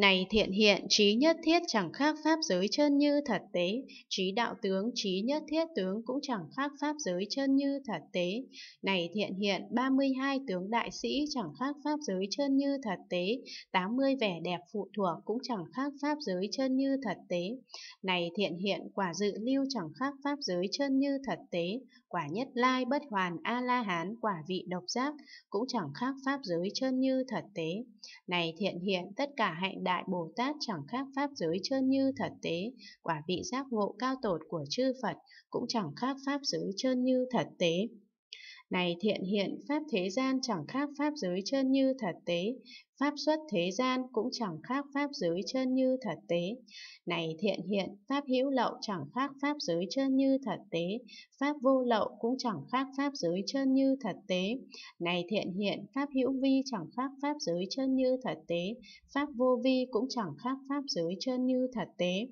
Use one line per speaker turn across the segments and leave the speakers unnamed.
Này thiện hiện, trí nhất thiết chẳng khác pháp giới chân như thật tế, trí đạo tướng, trí nhất thiết tướng cũng chẳng khác pháp giới chân như thật tế. Này thiện hiện, 32 tướng đại sĩ chẳng khác pháp giới chân như thật tế, 80 vẻ đẹp phụ thuộc cũng chẳng khác pháp giới chân như thật tế. Này thiện hiện, quả dự lưu chẳng khác pháp giới chân như thật tế, quả nhất lai bất hoàn A-la-hán quả vị độc giác cũng chẳng khác pháp giới chân như thật tế. Này thiện hiện, tất cả hạnh đại Bồ Tát chẳng khác pháp giới chơn như thật tế, quả vị giác ngộ cao tột của chư Phật cũng chẳng khác pháp giới chơn như thật tế. Này thiện hiện, pháp thế gian chẳng khác pháp giới chân như thật tế, pháp xuất thế gian cũng chẳng khác pháp giới chân như thật tế. Này thiện hiện, pháp hữu lậu chẳng khác pháp giới chân như thật tế, pháp vô lậu cũng chẳng khác pháp giới chân như thật tế. Này thiện hiện, pháp hữu vi chẳng khác pháp giới chân như thật tế, pháp vô vi cũng chẳng khác pháp giới chân như thật tế.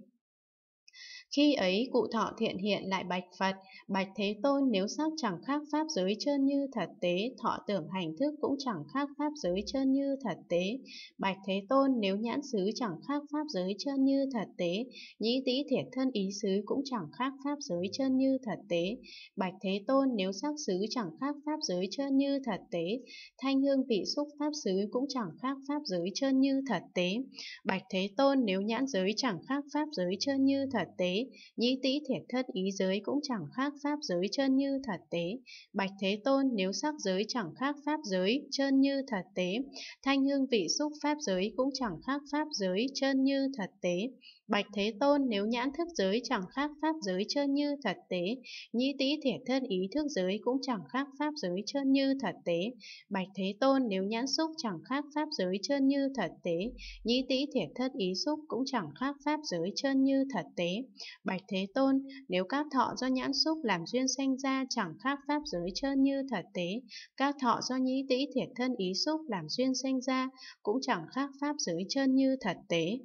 Khi ấy cụ thọ thiện hiện lại bạch Phật, bạch Thế Tôn nếu sắc chẳng khác pháp giới chân như thật tế, thọ tưởng hành thức cũng chẳng khác pháp giới chân như thật tế. Bạch Thế Tôn nếu nhãn xứ chẳng khác pháp giới chân như thật tế, nhĩ tĩ thiệt thân ý xứ cũng chẳng khác pháp giới chân như thật tế. Bạch Thế Tôn nếu sắc xứ chẳng khác pháp giới chân như thật tế, thanh hương vị xúc pháp xứ cũng chẳng khác pháp giới chân như thật tế. Bạch Thế Tôn nếu nhãn giới chẳng khác pháp giới chân như thật tế, nhĩ tĩ thiệt thất ý giới cũng chẳng khác pháp giới chân như thật tế. Bạch Thế Tôn nếu sắc giới chẳng khác pháp giới chân như thật tế, thanh hương vị xúc pháp giới cũng chẳng khác pháp giới chân như thật tế. Bạch Thế Tôn nếu nhãn thức giới chẳng khác pháp giới chân như thật tế, nhĩ tĩ thể thân ý thức giới cũng chẳng khác pháp giới chân như thật tế. Bạch Thế Tôn nếu nhãn xúc chẳng khác pháp giới chân như thật tế, nhĩ tĩ thể thân ý xúc cũng chẳng khác pháp giới chân như thật tế. Bạch Thế Tôn nếu các thọ do nhãn xúc làm duyên sanh ra chẳng khác pháp giới chân như thật tế, các thọ do nhĩ tĩ thiệt thân ý xúc làm duyên sanh ra cũng chẳng khác pháp giới chân như thật tế.